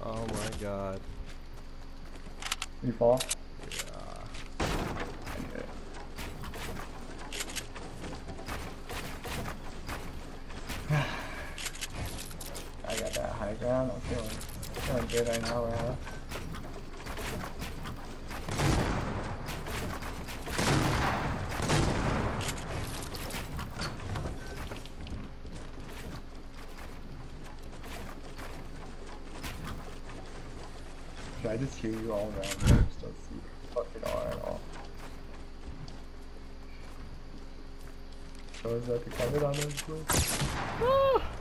Oh my god. You fall? High ah, ground. I'm feeling, good right now. Uh. Should I just hear you all around? I just don't see fucking R at all. So is that the cover on those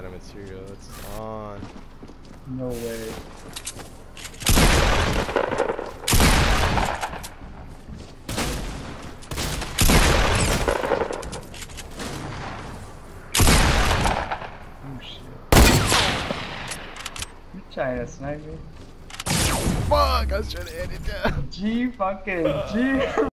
out of material. It's on. No way. Oh shit. You trying to snipe me? Fuck! I was trying to edit it down. G fucking G.